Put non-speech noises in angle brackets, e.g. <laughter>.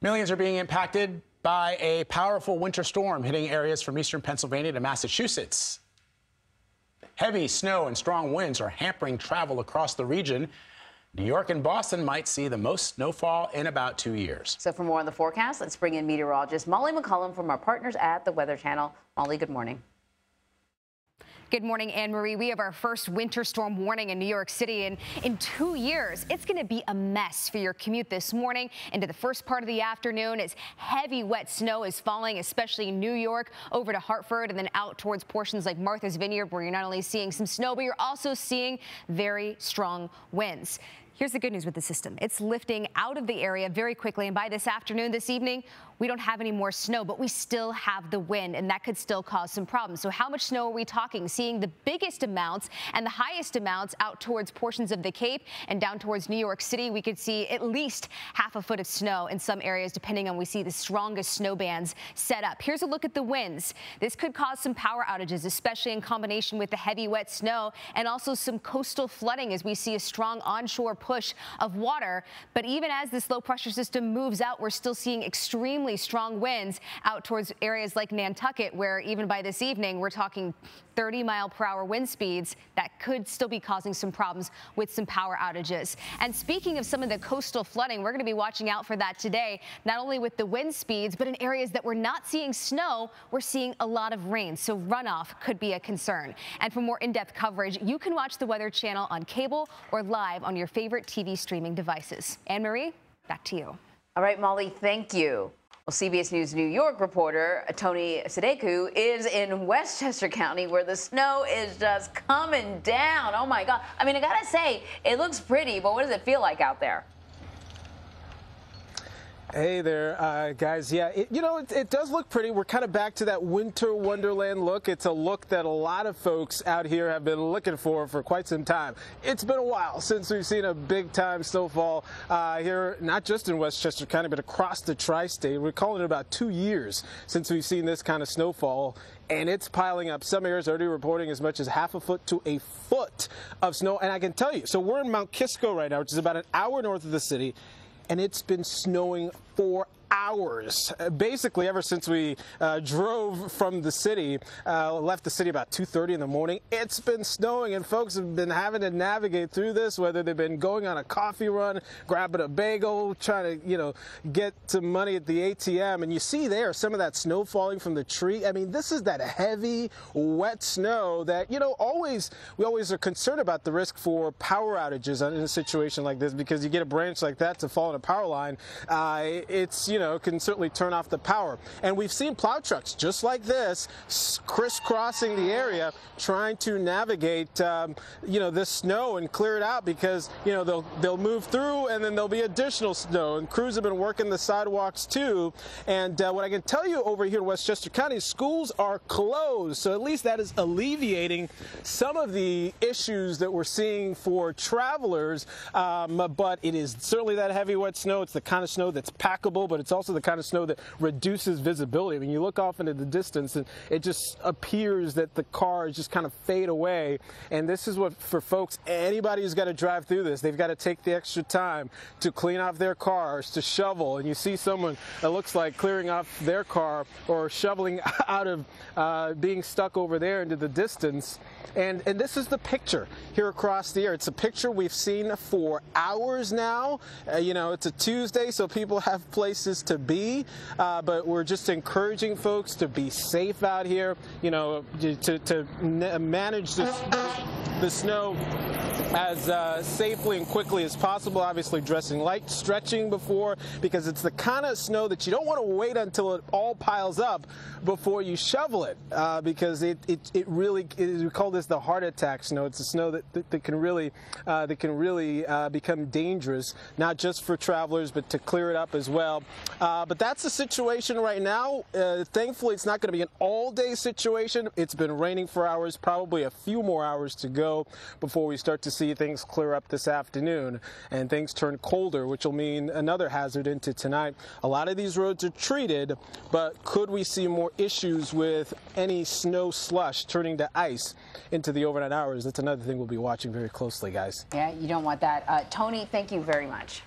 Millions are being impacted by a powerful winter storm hitting areas from eastern Pennsylvania to Massachusetts. Heavy snow and strong winds are hampering travel across the region. New York and Boston might see the most snowfall in about two years. So for more on the forecast, let's bring in meteorologist Molly McCollum from our partners at the Weather Channel. Molly, good morning. Good morning, Anne Marie. We have our first winter storm warning in New York City in, in two years. It's going to be a mess for your commute this morning into the first part of the afternoon as heavy wet snow is falling, especially in New York over to Hartford and then out towards portions like Martha's Vineyard, where you're not only seeing some snow, but you're also seeing very strong winds. Here's the good news with the system. It's lifting out of the area very quickly. And by this afternoon, this evening, we don't have any more snow, but we still have the wind, and that could still cause some problems. So how much snow are we talking? Seeing the biggest amounts and the highest amounts out towards portions of the Cape and down towards New York City. We could see at least half a foot of snow in some areas, depending on we see the strongest snow bands set up. Here's a look at the winds. This could cause some power outages, especially in combination with the heavy wet snow and also some coastal flooding as we see a strong onshore push of water. But even as this low pressure system moves out, we're still seeing extremely strong winds out towards areas like Nantucket, where even by this evening, we're talking 30 mile per hour wind speeds that could still be causing some problems with some power outages. And speaking of some of the coastal flooding, we're going to be watching out for that today, not only with the wind speeds, but in areas that we're not seeing snow, we're seeing a lot of rain. So runoff could be a concern. And for more in-depth coverage, you can watch the Weather Channel on cable or live on your favorite TV streaming devices. Anne Marie, back to you. All right, Molly, thank you. Well, CBS News New York reporter Tony Sadiku is in Westchester County where the snow is just coming down. Oh my God. I mean, I gotta say, it looks pretty, but what does it feel like out there? Hey there, uh, guys. Yeah, it, you know, it, it, does look pretty. We're kind of back to that winter wonderland look. It's a look that a lot of folks out here have been looking for for quite some time. It's been a while since we've seen a big time snowfall uh, here, not just in Westchester County, but across the tri-state. We're calling it about two years since we've seen this kind of snowfall and it's piling up. Some areas already reporting as much as half a foot to a foot of snow. And I can tell you, so we're in Mount Kisco right now, which is about an hour north of the city, and it's been snowing for hours, basically ever since we uh, drove from the city, uh, left the city about 2.30 in the morning. It's been snowing and folks have been having to navigate through this, whether they've been going on a coffee run, grabbing a bagel, trying to, you know, get some money at the ATM. And you see there some of that snow falling from the tree. I mean, this is that heavy, wet snow that, you know, always, we always are concerned about the risk for power outages in a situation like this because you get a branch like that to fall on a power line. Uh, it's, you you know, can certainly turn off the power. And we've seen plow trucks just like this crisscrossing the area trying to navigate, um, you know, this snow and clear it out because, you know, they'll, they'll move through and then there'll be additional snow. And crews have been working the sidewalks too. And uh, what I can tell you over here in Westchester County, schools are closed. So at least that is alleviating some of the issues that we're seeing for travelers. Um, but it is certainly that heavy wet snow. It's the kind of snow that's packable, but it's it's also the kind of snow that reduces visibility. I mean, you look off into the distance and it just appears that the cars just kind of fade away. And this is what, for folks, anybody who's got to drive through this, they've got to take the extra time to clean off their cars, to shovel. And you see someone that looks like clearing off their car or shoveling <laughs> out of uh, being stuck over there into the distance. And, and this is the picture here across the air. It's a picture we've seen for hours now. Uh, you know, it's a Tuesday, so people <laughs> have places to be, uh, but we're just encouraging folks to be safe out here, you know, to, to manage the snow as uh, safely and quickly as possible. Obviously, dressing light, stretching before, because it's the kind of snow that you don't want to wait until it all piles up before you shovel it, uh, because it, it, it really, we call this the heart attack snow. It's the snow that, that, that can really, uh, that can really uh, become dangerous, not just for travelers, but to clear it up as well. Uh, but that's the situation right now. Uh, thankfully, it's not going to be an all-day situation. It's been raining for hours, probably a few more hours to go before we start to see things clear up this afternoon and things turn colder, which will mean another hazard into tonight. A lot of these roads are treated, but could we see more issues with any snow slush turning to ice into the overnight hours? That's another thing we'll be watching very closely, guys. Yeah, you don't want that. Uh, Tony, thank you very much.